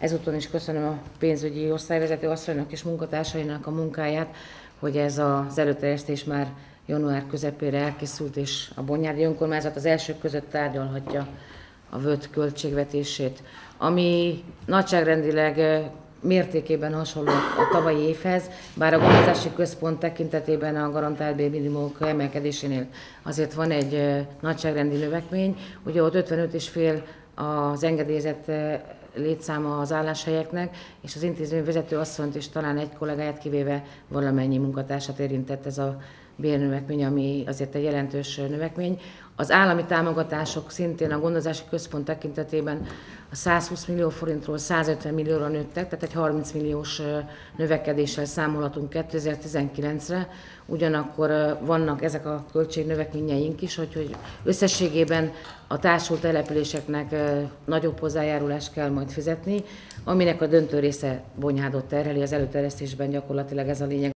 Ezúton is köszönöm a pénzügyi osztályvezető asszonynak és munkatársainak a munkáját, hogy ez az előterjesztés már január közepére elkészült, és a Bonyárdi Önkormányzat az elsők között tárgyalhatja a vöt költségvetését, ami nagyságrendileg ö, mértékében hasonló a tavalyi évhez, bár a gondozási központ tekintetében a garantált bérminimumok emelkedésénél azért van egy ö, nagyságrendi növekmény, ugye ott 55,5 az engedélyezett ö, létszáma az álláshelyeknek, és az intézmény vezető asszonyt és talán egy kollégáját kivéve valamennyi munkatársat érintett ez a bérnövekmény, ami azért egy jelentős növekmény. Az állami támogatások szintén a gondozási központ tekintetében a 120 millió forintról 150 millióra nőttek, tehát egy 30 milliós növekedéssel számolhatunk 2019-re. Ugyanakkor vannak ezek a költségnövekményeink is, hogy, hogy összességében a társult településeknek nagyobb hozzájárulást kell majd fizetni, aminek a döntő része bonyhádot terheli, az előterjesztésben gyakorlatilag ez a lényeg.